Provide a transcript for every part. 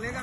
लेगा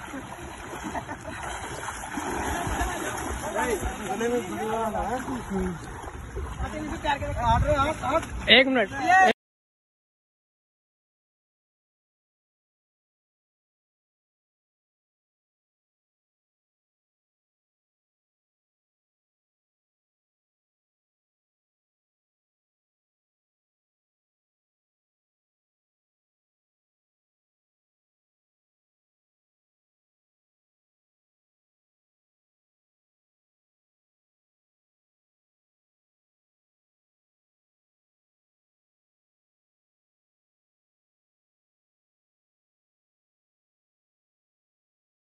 एक मिनट।